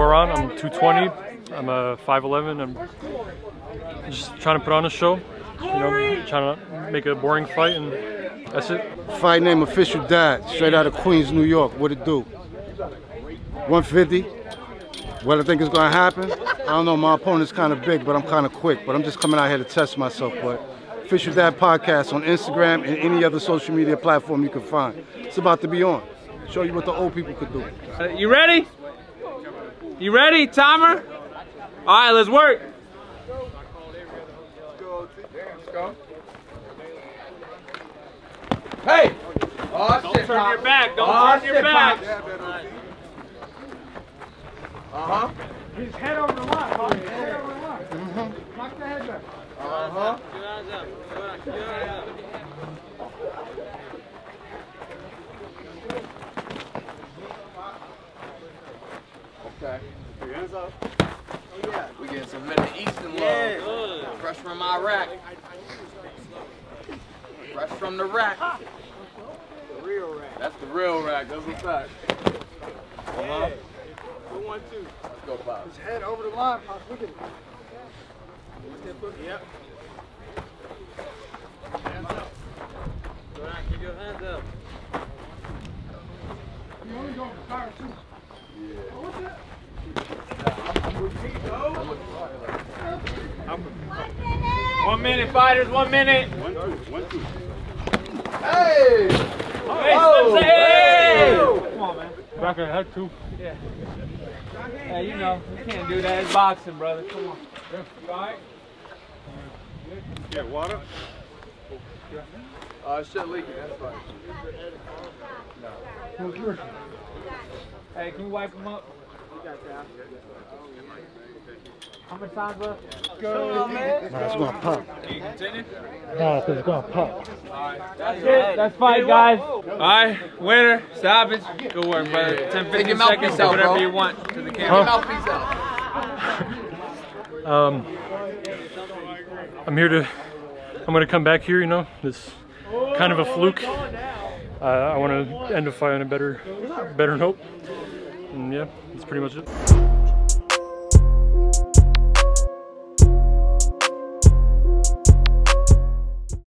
Laurent. I'm 220. I'm a 5'11. I'm just trying to put on a show. You know, trying to make a boring fight, and that's it. Fight name Official Dad, straight out of Queens, New York. What it do? 150. What I think is gonna happen? I don't know. My opponent's kind of big, but I'm kind of quick. But I'm just coming out here to test myself. But Official Dad Podcast on Instagram and any other social media platform you can find. It's about to be on. Show you what the old people could do. Uh, you ready? You ready, timer? All right, let's work. Hey! Oh, Don't shit, turn Pop. your back. Don't oh, turn your back. Uh-huh. His head over the line. Pop. His head over the line. Mm-hmm. Knock the head back. Uh-huh. Two hands up. Two hands up. Your hands up. Oh, yeah. We getting some Middle Eastern love. Yeah. Fresh from Iraq. Fresh from the rack. The real rack. That's the real rack. That's a fact. Uh-huh. Two, one, two. Let's go, Pop. His head over the line, Pop. Look at it. Yep. Hands up. Go keep your hands up. You only going for fire, too. Yeah. Oh, what's that? One minute, fighters, one minute. One, two, one, two. Hey! Hey, Oh! hey! Come on, man. Back of head too. Yeah. Hey, you know, you can't do that. It's boxing, brother. Come on. You alright? Get water? Uh, shit leaking. That's fine. Hey, can you wipe them up? How much time left? Go, man. Nah, it's pop. Can you continue? Nah, it's gonna pop. That's it. That's fight, guys. All right, winner, stoppage. Good work, brother. 10, 15 seconds, do whatever you want to the camera. Um, I'm here to. I'm gonna come back here. You know, this kind of a fluke. Uh, I want to end the fight on a better, better note. And yeah, that's pretty much it.